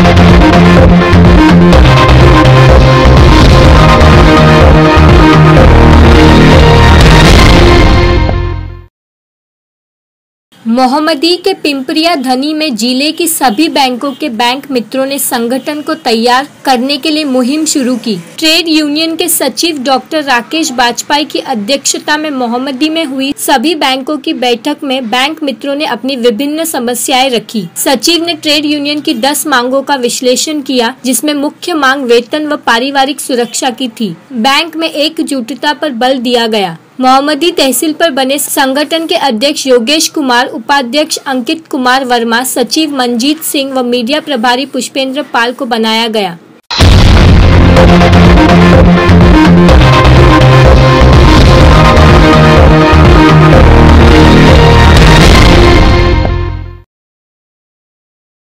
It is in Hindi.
Thank you. मोहम्मदी के पिंपरिया धनी में ज़िले की सभी बैंकों के बैंक मित्रों ने संगठन को तैयार करने के लिए मुहिम शुरू की। ट्रेड यूनियन के सचिव डॉक्टर राकेश बाजपाई की अध्यक्षता में मोहम्मदी में हुई सभी बैंकों की बैठक में बैंक मित्रों ने अपनी विभिन्न समस्याएँ रखी। सचिव ने ट्रेड यूनियन की दस मांगों का विश्लेषण किया, जिसमें मुख्य मांग वेतन व पारिवारिक सुरक्षा की थी। बैंक में एकजुटता आरोप बल दिया गया। मोहम्मदी तहसील पर बने संगठन के अध्यक्ष योगेश कुमार, उपाध्यक्ष अंकित कुमार वर्मा, सचिव मंजीत सिंह व मीडिया प्रभारी पुष्पेंद्र पाल को बनाया गया।